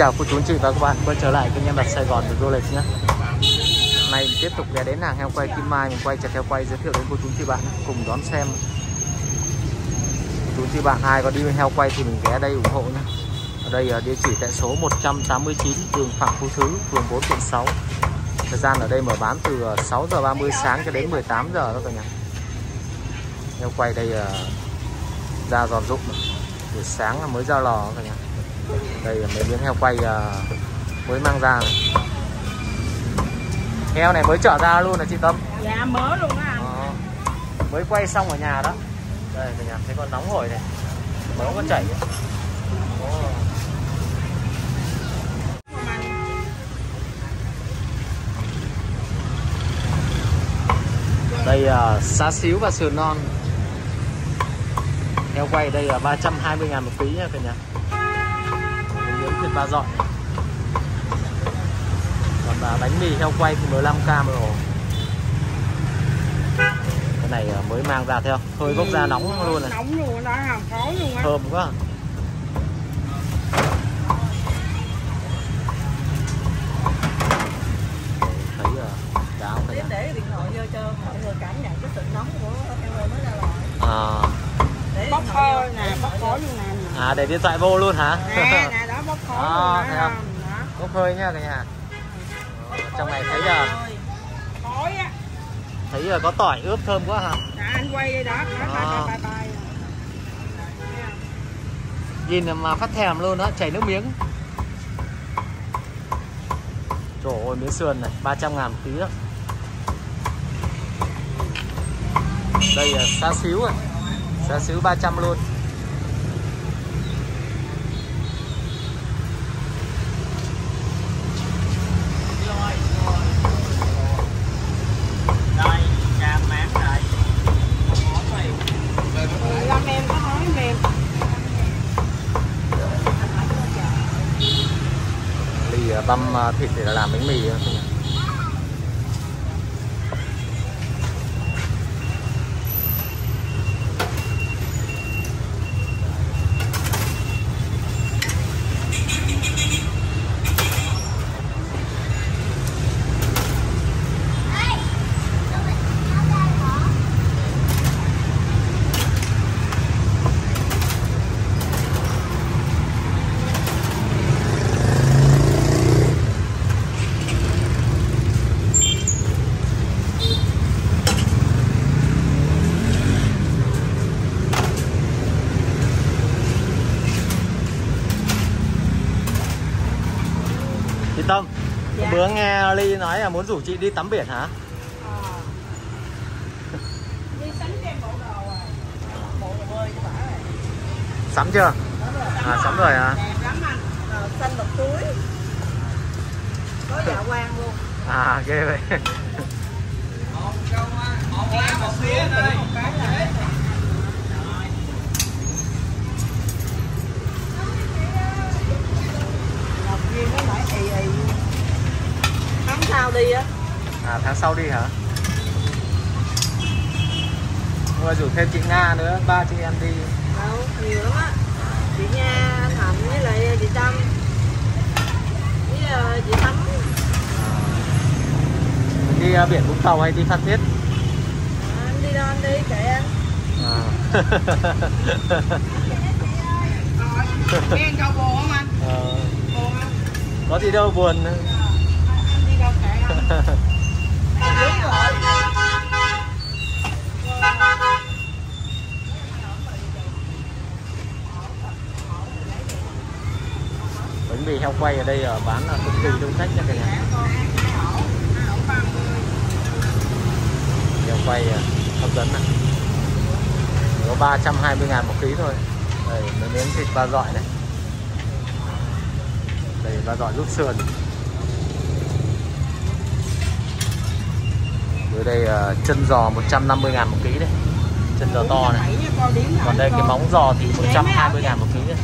Chào cô chú anh chị và các bạn. Quay trở lại kênh em đặt Sài Gòn du lịch nhé. Nay mình tiếp tục ghé đến hàng heo quay Kim Mai, mình quay chặt heo quay giới thiệu đến cô chú anh chị bạn cùng đón xem. Cô chú anh chị bạn ai có đi heo quay thì mình ghé đây ủng hộ nhé. Ở đây là địa chỉ tại số 189 đường Phạm Phú Thứ, phường 4 quận 6 thời gian ở đây mở bán từ ờ, 6 giờ 30 sáng cho đến 18 giờ đó cả nhà. Heo quay đây ờ, ra giòn rụng. Buổi sáng mới ra lò cả nhà đây là mấy miếng heo quay à, mới mang ra này. heo này mới trở ra luôn là chị Tâm? Dạ mới luôn á Ờ, mới quay xong ở nhà đó. Đây cả nhà thấy con nóng hổi này. Máu có chảy ấy. Ồ, đây là xá xíu và sườn non. Heo quay đây là 320 ngàn một ký nha cả nhà thịt ba dọn còn là bánh mì heo quay thì 15k một ổ cái này à, mới mang ra theo thôi bốc ra nóng luôn này. Nóng luôn đó hàm khói luôn á. Thơm quá. Thấy à, cháo cả Để nhà để điện thoại vô cho mọi người cảm nhận cái sự nóng của heo quay mới ra lò à, Để Bốc khói nè, bốc khói luôn nè. À để điện thoại vô luôn hả? Nè, nè đó bốc khói À, thấy không? Bốc hơi nha cả nhà trong này thấy là Khói á. Thấy là có tỏi ướp thơm quá hả? Nè anh quay đây đó, đó À. bye bye nhìn mà phát thèm luôn đó chảy nước miếng. Trời ơi miếng sườn này 300 ngàn một ký đó Đây là xá xíu à. Xá xíu 300 luôn Đây, cam mát đây Làm em có nói mềm Lì à, băm ờ, thịt để làm bánh mì không nhỉ? Chị Tâm, Dạ. bữa nghe Ly nói là muốn rủ chị đi tắm biển hả? Ờ. Đi sánh cho em bộ đồ rồi Bộ đồ bơi cho bả rồi Sắm chưa? Đó rồi, À, sắm rồi hả? Đẹp lắm anh Rồi, xanh bọc túi Có dạ quang luôn À ghê vậy một cái là Ngọc Duyên nó nói ì ì Tháng sau đi á À tháng sau đi hả? Rồi rủ thêm chị Nga nữa, ba chị em đi Đâu, nhiều lắm á Chị Nha, anh Hạnh với lại chị Tâm Với ờ, chị Thắm Mình đi à, biển Vũng Tàu hay đi Phan Thiết? À, Anh đi đâu anh đi, kệ anh À. Nghe anh câu buồn không anh? Ờ, Buồn không? có gì đâu buồn đi kệ anh Bánh heo quay ở đây ở bán là cực kỳ đông khách nha cả nhà Heo quay à, hấp dẫn này. Có 320 ngàn một ký thôi. Đây, mấy miếng thịt ba dọi này. Đây, ba dọi rút sườn. Dưới đây à, chân giò 150 ngàn một ký đấy. Chân giò to này. Còn đây cái móng giò thì 120 ngàn một ký đấy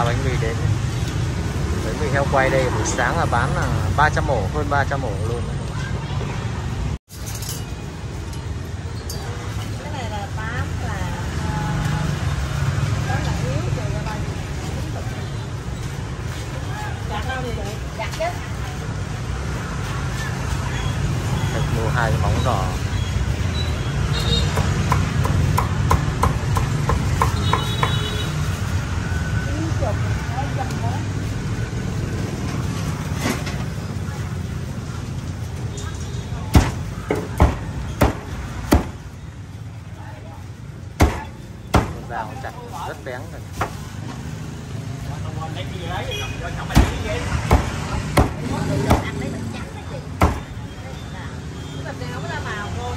giá bánh mì đến. Bánh mì heo quay đây buổi sáng là bán là 300 ổ, hơn 300 ổ luôn. thịt này không có ra màu luôn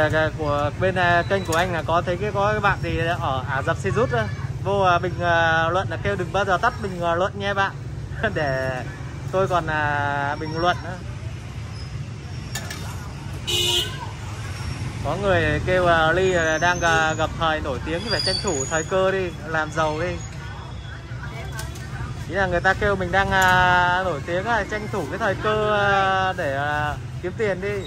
Ờ, của bên ờ, kênh của anh là có thấy cái, có các bạn thì ở Ả Rập Xê Rút vô ờ, bình luận là kêu đừng bao giờ tắt bình luận nha bạn. Để tôi còn bình luận nữa. có người kêu ly đang gặp thời nổi tiếng, phải tranh thủ thời cơ đi, làm giàu đi. Ý là người ta kêu mình đang nổi tiếng là tranh thủ cái thời cơ để kiếm tiền đi.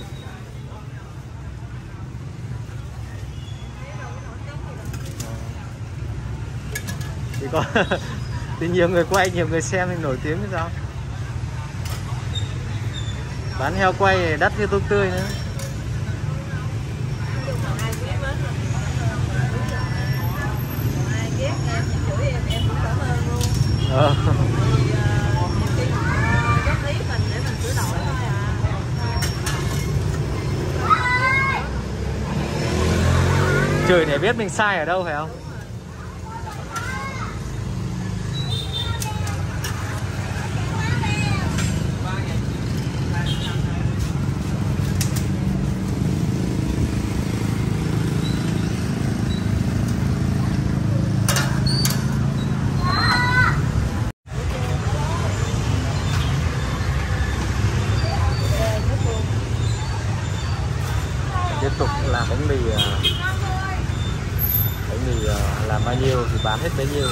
thì có thì nhiều người quay, nhiều người xem thì nổi tiếng như sao? Bán heo quay thì đắt như tôm tươi nữa. Ờ. trời, để biết mình sai ở đâu phải không? làm bánh mì bánh mì làm bao nhiêu thì bán hết bấy nhiêu.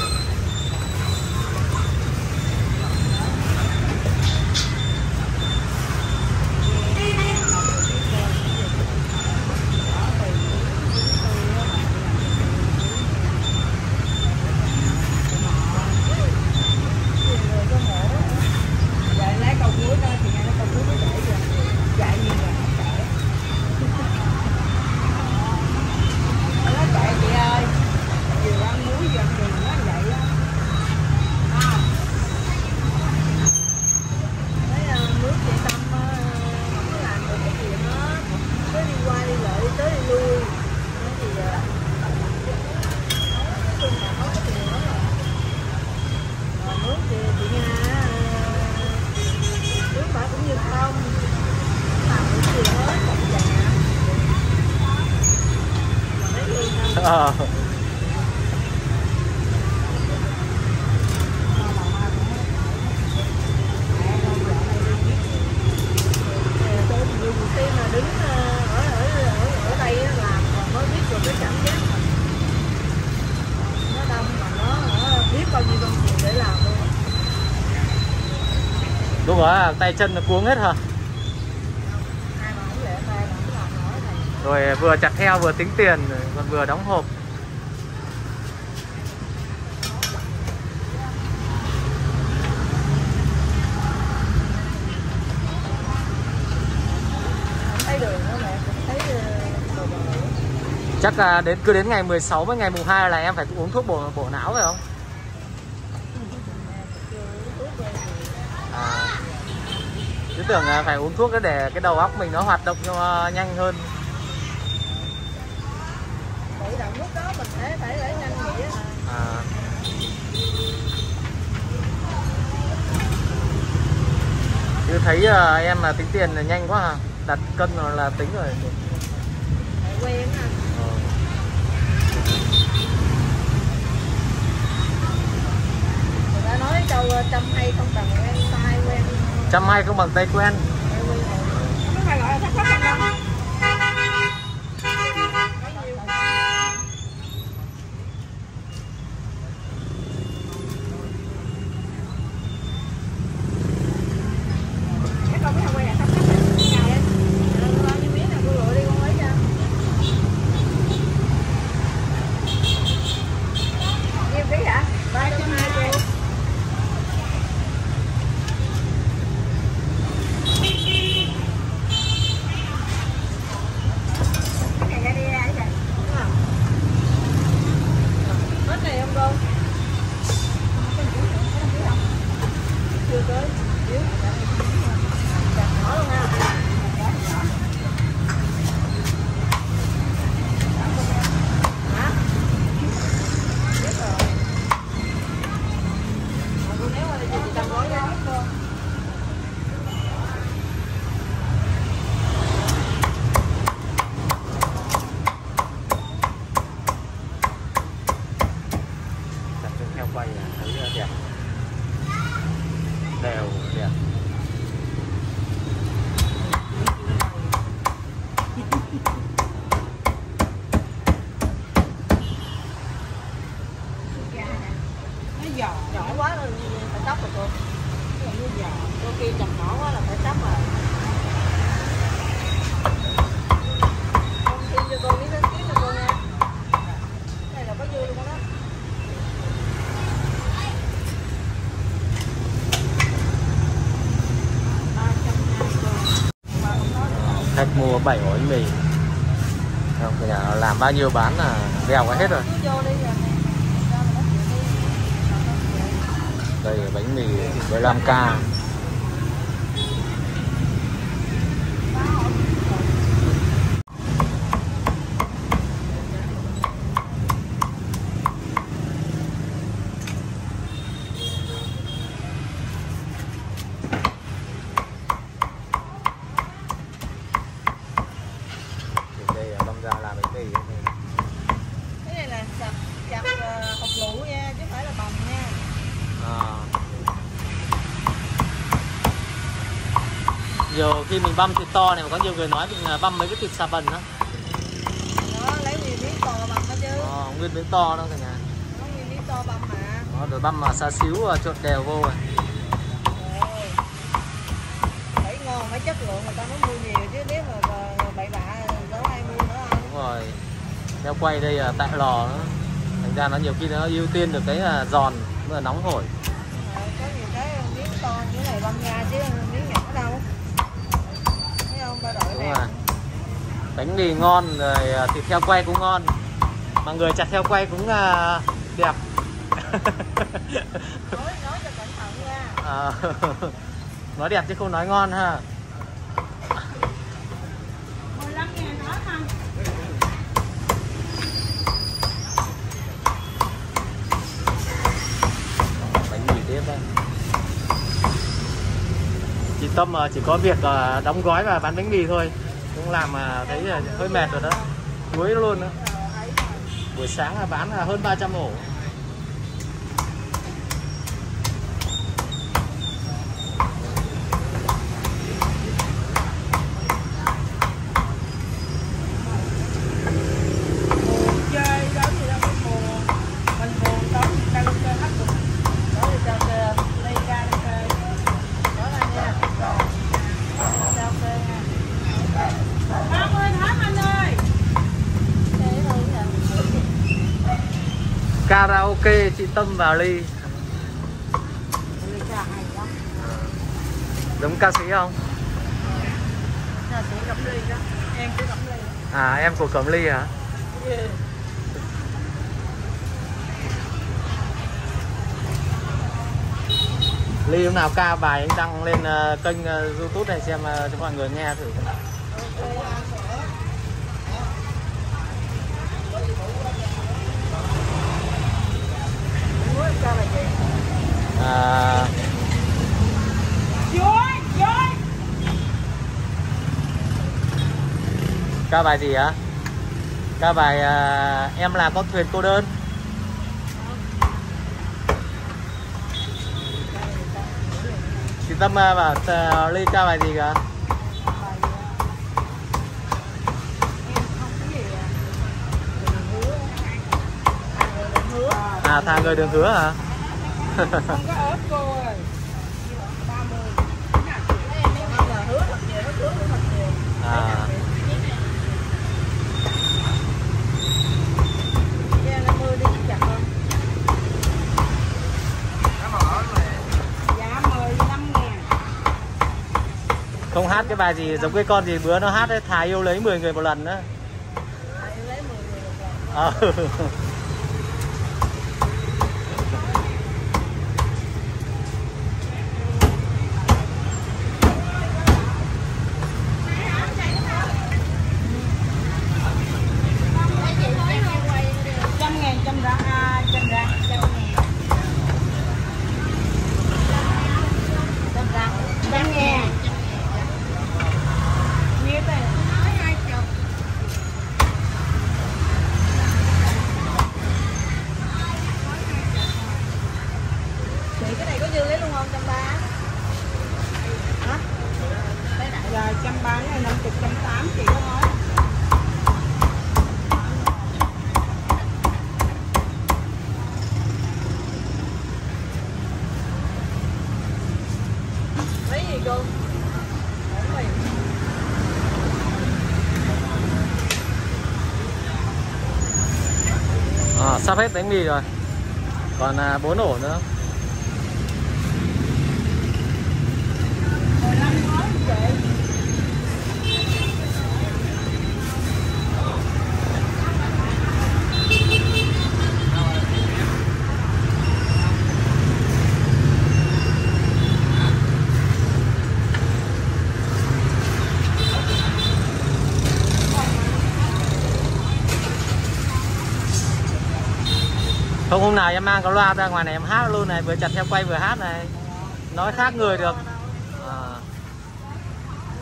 tay chân nó cuống hết hả? Rồi, vừa chặt heo vừa tính tiền, còn vừa đóng hộp. Chắc là đến, cứ đến ngày 16 với ngày mùng 2 là em phải uống thuốc bổ bổ não phải không? cứ tưởng phải uống thuốc để cái đầu óc mình nó hoạt động ờ, nhanh hơn. Cứ à. thấy uh, em là tính tiền là nhanh quá à đặt cân rồi là tính rồi. Ờ. Người ta nói câu trăm hay không cần quen trăm hai không bằng tay quen. Làm bao nhiêu bán là đèo cả hết rồi. Đây là bánh mì 15k Thì đây là đâm ra làm bánh mì cái này là chặt chặt ờ, hột lựu nha chứ không phải là bằm nha À. Giờ khi mình băm thịt to này mà có nhiều người nói mình băm mấy cái thịt xà bần đó nó lấy nguyên miếng to bằm đó chứ. Ờ, nguyên miếng to đó cả nhà. Nó nguyên miếng to bằm mà. Đó, rồi băm mà xa xíu à, trộn đều vô rồi. Phải ngon phải chất lượng người ta mới mua nhiều chứ nếu mà bậy bạ đâu ai mua nữa không đúng rồi. Theo quay đây là tại lò nữa thành ra nó nhiều khi nó ưu tiên được cái là giòn là nóng hổi. Rồi, có nhiều cái miếng to như này băm ra chứ miếng nhỏ đâu thấy không ba đội đúng nè rồi bánh mì ngon rồi à, thịt heo quay cũng ngon. Mà người chặt heo quay cũng à, đẹp. Nói nói cho cẩn thận nha. À, nói đẹp chứ không nói ngon ha. 15 ngàn đó ha. Bánh mì tiếp đây chị Tâm chỉ có việc đóng gói và bán bánh mì thôi cũng làm mà thấy là hơi mệt rồi đó. Đuối luôn đó. Buổi sáng là bán là hơn 300 ổ buồn chơi đó thì đâu có buồn mình buồn đó thì ta chơi hết buồn đó thì ta chơi đây ra đây chơi đó là nha sao chơi nha ba mươi tháng anh ơi chơi thôi nha karaoke chị Tâm và Ly. Giống ca sĩ không? À em của Cẩm Ly hả. Ly lúc nào ca bài anh đăng lên ờ, kênh ờ, YouTube này xem ờ, cho mọi người nghe thử. Cho là gì? À, ca bài gì á ca bài à, em là con thuyền cô đơn. Chị Tâm à, bảo à, Ly ca bài gì cả Bài, à, em không có gì à. Đừng hứa. À, đừng hứa à thà người đường hứa hả không có ớt cô ơi ba mươi không là hứa thật nhiều nó hứa hứa thật nhiều à. Ra 50 đi chặt không giá 15 ngàn không hát cái bài gì giống cái con gì bữa nó hát ấy thà yêu lấy 10 người một lần đó Tại lấy 10 người một lần 130 này 50 180 chị có nói. Lấy gì cơ À, sắp hết bánh mì rồi. Còn à, 4 ổ nữa. Không hôm nào em mang cái loa ra ngoài này em hát luôn này vừa chặt theo quay vừa hát này nói khác người được à,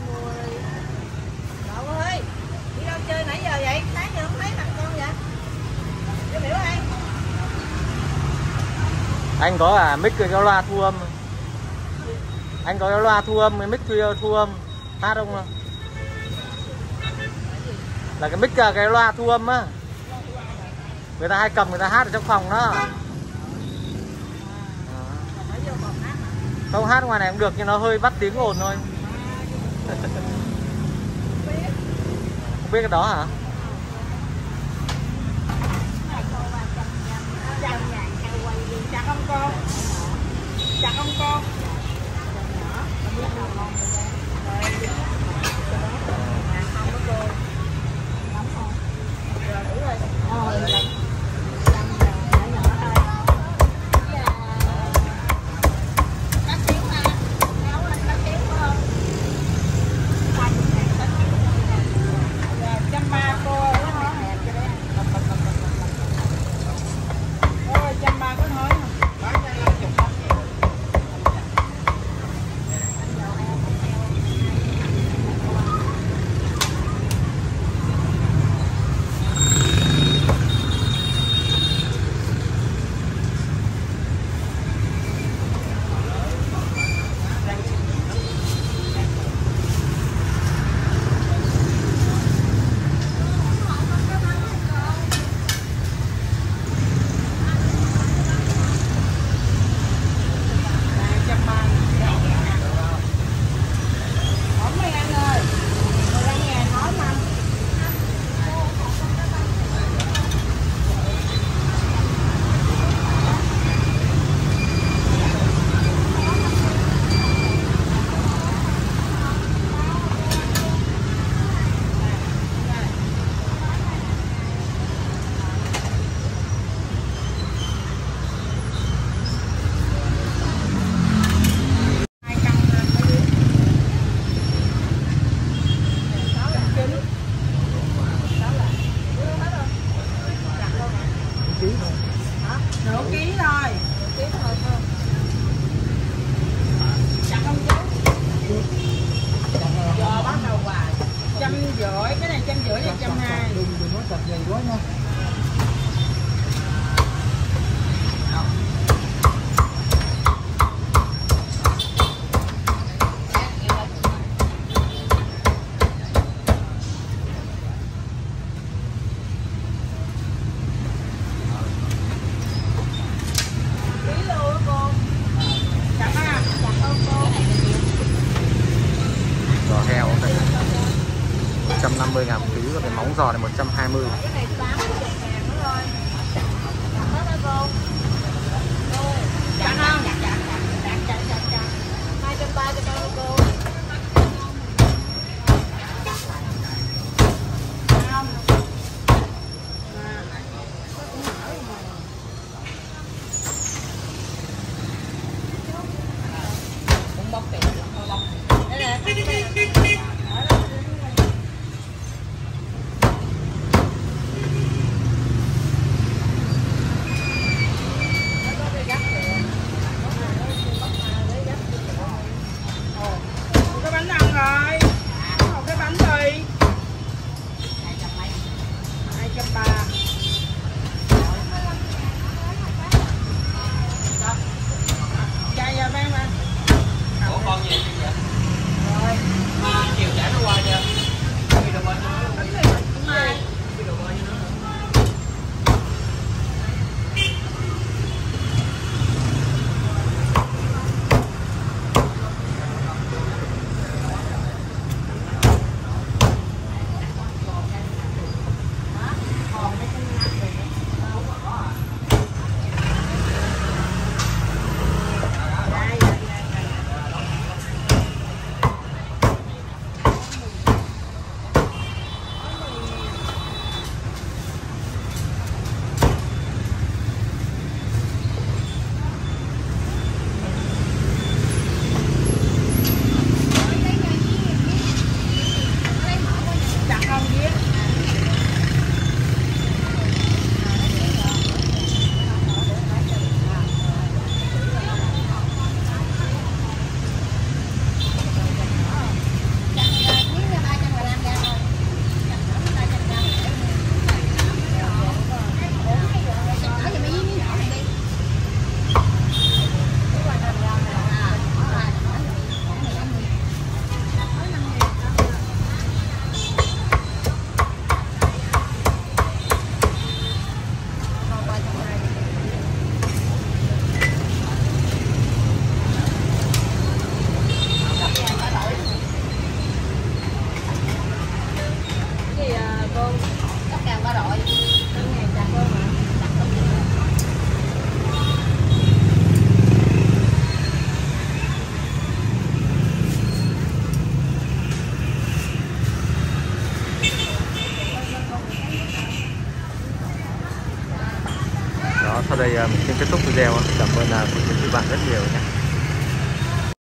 Mười. Cậu ơi, đi đâu chơi nãy giờ vậy? Sáng giờ không thấy thằng con vậy? Cho biểu anh. anh có à mic cái loa thu âm anh có cái loa thu âm cái mic thu, thu âm hát không là cái mic cái loa thu âm á người ta hay cầm người ta hát ở trong phòng đó không hát ngoài này cũng được nhưng nó hơi bắt tiếng ồn thôi không biết cái đó hả chào không con? Không con? Bạn rất nhiều nhé.